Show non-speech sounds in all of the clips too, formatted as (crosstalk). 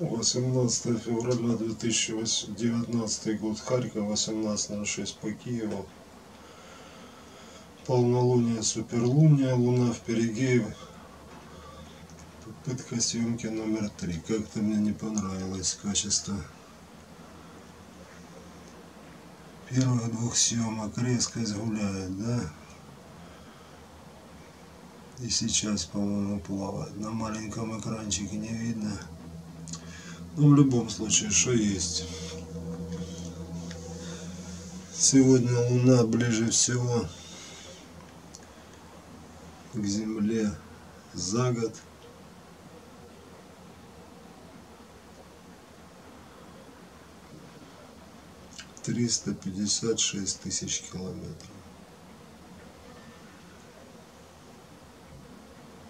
18 февраля 2019 год, Харьков, 18.06 по Киеву. Полнолуние, суперлуния, луна в Перегее. Попытка съемки номер три. Как-то мне не понравилось качество первых двух съемок. Резкость гуляет, да? И сейчас, по-моему, плавает. На маленьком экранчике не видно. Но в любом случае, что есть. Сегодня Луна ближе всего к Земле за год. Триста пятьдесят шесть тысяч километров.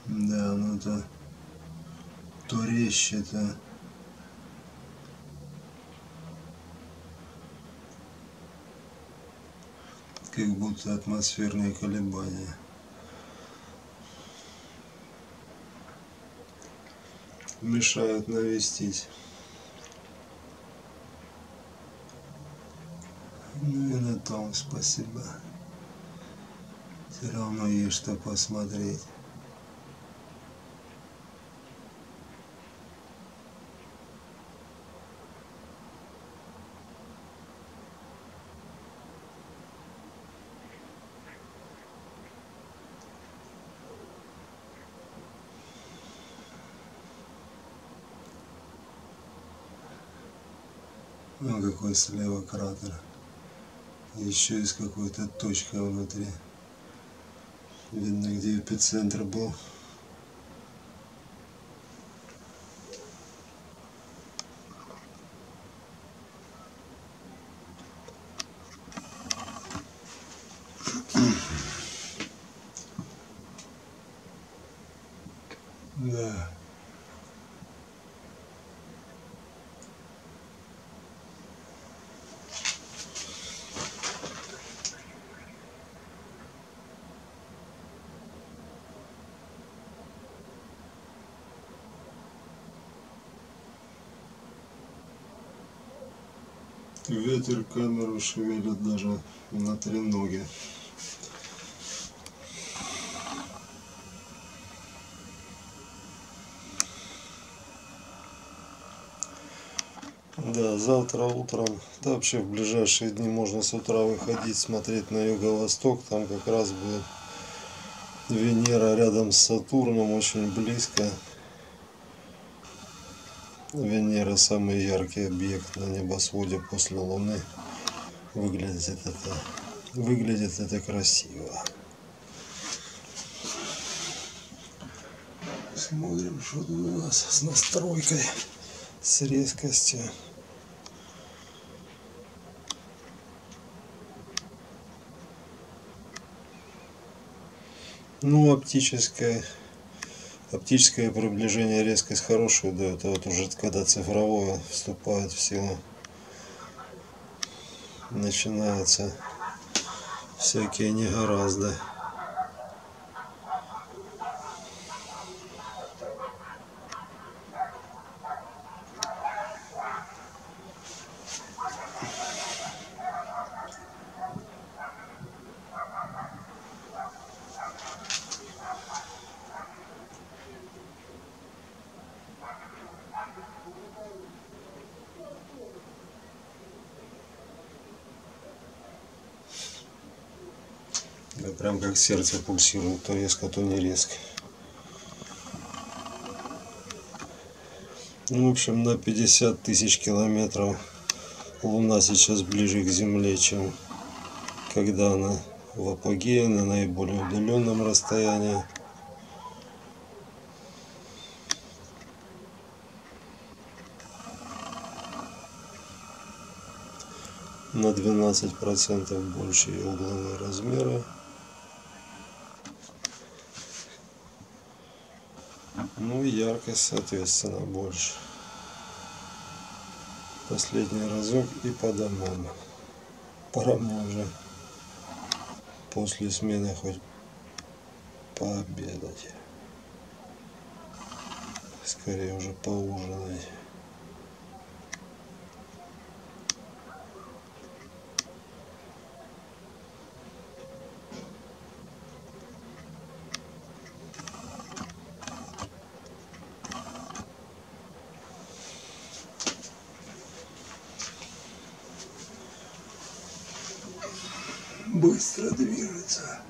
Да, ну это то резче, как будто атмосферные колебания. Мешают навестить. Ну и на том спасибо. Все равно есть что посмотреть. Ну какой слева кратер. Еще есть какой-то точка внутри. Видно, где эпицентр был. (clears throat) Да. Ветер камеру шевелит даже на треноге. Да, завтра утром, да вообще в ближайшие дни можно с утра выходить, смотреть на юго-восток, там как раз будет Венера рядом с Сатурном, очень близко. Венера самый яркий объект на небосводе после Луны. Выглядит это, выглядит это красиво. Смотрим, что тут у нас с настройкой, с резкостью. Ну, оптическая оптическое приближение резкость хорошую дает, а вот уже когда цифровое вступает в силу, начинаются всякие негоразды. Да прям как сердце пульсирует, то резко, то не резко. Ну, в общем, на 50 тысяч километров Луна сейчас ближе к Земле, чем когда она в апогее, на наиболее удаленном расстоянии. на 12 процентов больше ее угловые размеры ну и яркость соответственно больше. Последний разок и по домам. Пора мне уже после смены хоть пообедать. Скорее уже поужинать быстро движется.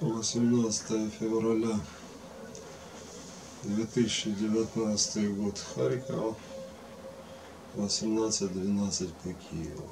Восемнадцатое февраля 2019 год Харьков 18.12 по Киеву